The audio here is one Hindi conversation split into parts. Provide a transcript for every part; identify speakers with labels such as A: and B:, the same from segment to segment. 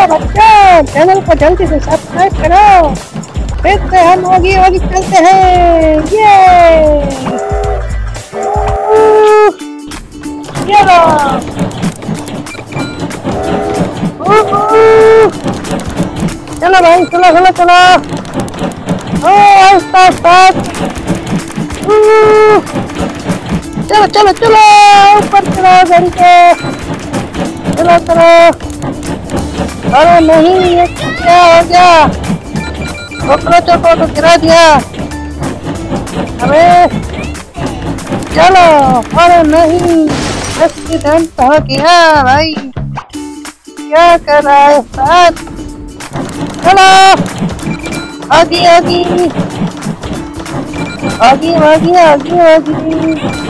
A: चलो बच्चों चैनल को जल्दी से सब्सक्राइब करो। फिर से हम आगे आगे चलते हैं। ये ये चलो भाई, चलो चलो चलो। ओ आस्ता आस्ता चलो चलो चलो। ऊपर चलो गाड़ी के चलो चलो। अरे नहीं, ये क्या हो गया? कॉकरोचों को तो गिरा दिया। अरे, चलो। अरे नहीं एक्सीडेंट हो गया भाई। क्या कर रहा है साथ चलो। आगे आगे। आगे आगे आगे आगे।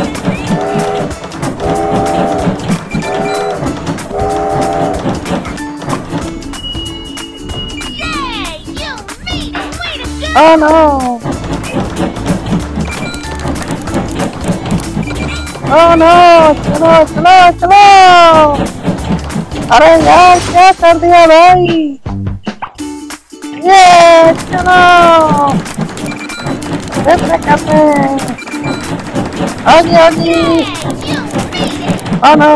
A: Oh no! Oh no! चलो चलो चलो अरे यार क्या कर दिया भाई ये चलो फिर से करते हैं आगे आगे
B: You made it!
A: Oh no!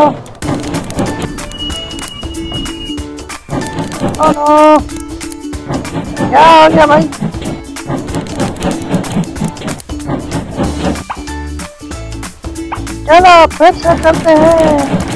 A: Oh no! क्या हो गया चलो फिर से चलते हैं।